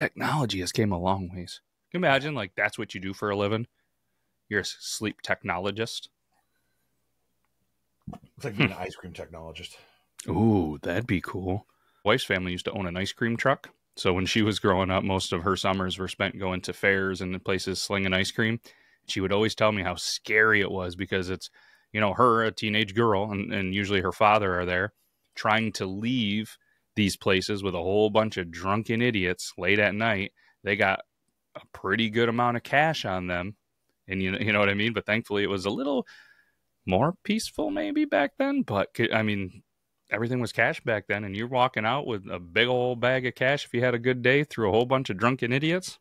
technology has came a long ways. Can you imagine like that's what you do for a living? You're a sleep technologist. It's like being an ice cream technologist. Ooh, that'd be cool. Wife's family used to own an ice cream truck. So when she was growing up, most of her summers were spent going to fairs and places slinging ice cream. She would always tell me how scary it was because it's, you know, her, a teenage girl, and, and usually her father are there trying to leave these places with a whole bunch of drunken idiots late at night. They got a pretty good amount of cash on them. And you know, you know what I mean? But thankfully it was a little more peaceful maybe back then. But I mean, everything was cash back then. And you're walking out with a big old bag of cash if you had a good day through a whole bunch of drunken idiots.